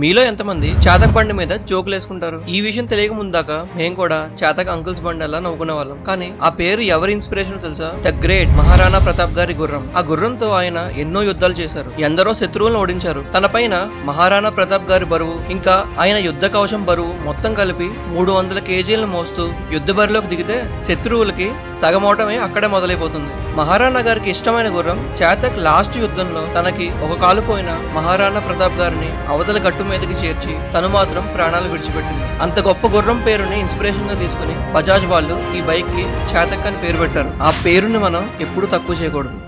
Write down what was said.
మీలో ఎంతమంది చాతక్ బండి మీద జోకులు వేసుకుంటారు? ఈ విషయం తెలియక ముందాక మేము కూడా చాతక్ అంకుల్స్ బండి అలా నవ్వుకునే వాళ్ళం. కానీ ఆ పేరు ఎవరి ఇన్స్పిరేషన్ తెలుసా? ద గ్రేట్ మహారాణా ప్రతాప్ గారి గుర్రం. ఆ గుర్రంతో ఆయన ఎన్నో యుద్ధాలు చేశారు. ఎందరో శత్రువులను ఓడించారు. తన పైన మహారాణా ప్రతాప్ గారి బరువు ఇంకా ఆయన యుద్ధ కవచం బరువు మొత్తం కలిపి మూడు వందల కేజీలను మోస్తూ యుద్ధ బరిలోకి దిగితే శత్రువులకి సగమోటమే అక్కడే మొదలైపోతుంది. మహారాణా గారికి ఇష్టమైన గుర్రం చాతక్ లాస్ట్ యుద్ధంలో తనకి ఒక కాలు పోయిన మహారాణా ప్రతాప్ గారిని అవతల గట్టు మీదకి చేర్చి తను మాత్రం ప్రాణాలు విడిచిపెట్టింది. అంత గొప్ప గుర్రం పేరుని ఇన్స్పిరేషన్గా తీసుకుని బజాజ్ వాళ్ళు ఈ బైక్కి చేతక్ అని పేరు పెట్టారు. ఆ పేరుని మనం ఎప్పుడూ తక్కువ చేయకూడదు.